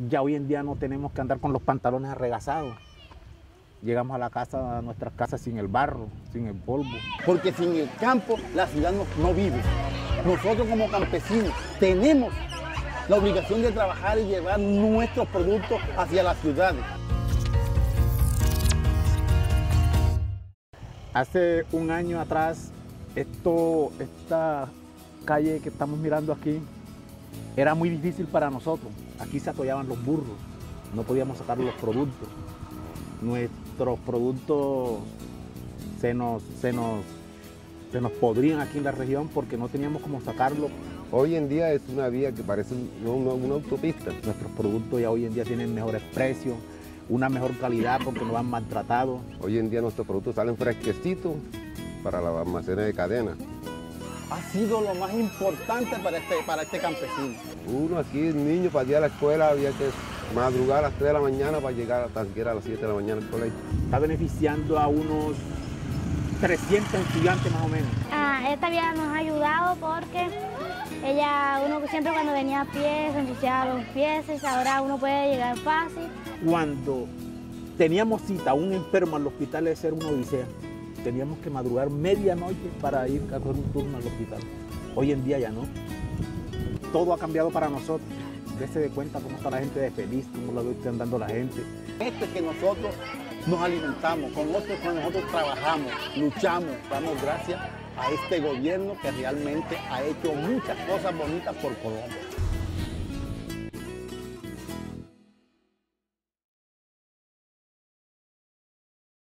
Ya hoy en día no tenemos que andar con los pantalones arregazados. Llegamos a la casa, a nuestras casas sin el barro, sin el polvo. Porque sin el campo la ciudad no, no vive. Nosotros como campesinos tenemos la obligación de trabajar y llevar nuestros productos hacia las ciudades. Hace un año atrás, esto, esta calle que estamos mirando aquí era muy difícil para nosotros. Aquí se atollaban los burros, no podíamos sacar los productos. Nuestros productos se nos, se nos, se nos podrían aquí en la región porque no teníamos cómo sacarlo. Hoy en día es una vía que parece una, una autopista. Nuestros productos ya hoy en día tienen mejores precios, una mejor calidad porque no van maltratados. Hoy en día nuestros productos salen fresquecitos para los almacenes de cadena. Ha sido lo más importante para este, para este campesino. Uno aquí, niño, para ir a la escuela había que madrugar a las 3 de la mañana para llegar hasta siquiera a las 7 de la mañana al colegio. Está beneficiando a unos 300 estudiantes más o menos. Ah, esta vía nos ha ayudado porque ella, uno siempre cuando venía a pie se ensuciaba los pies, y ahora uno puede llegar fácil. Cuando teníamos cita a un enfermo al hospital de ser una odisea, teníamos que madrugar medianoche para ir a coger un turno al hospital. Hoy en día ya no. Todo ha cambiado para nosotros. Dese de cuenta cómo está la gente de feliz, cómo la está andando la gente. Esto es que nosotros nos alimentamos, con es que nosotros trabajamos, luchamos, damos gracias a este gobierno que realmente ha hecho muchas cosas bonitas por Colombia.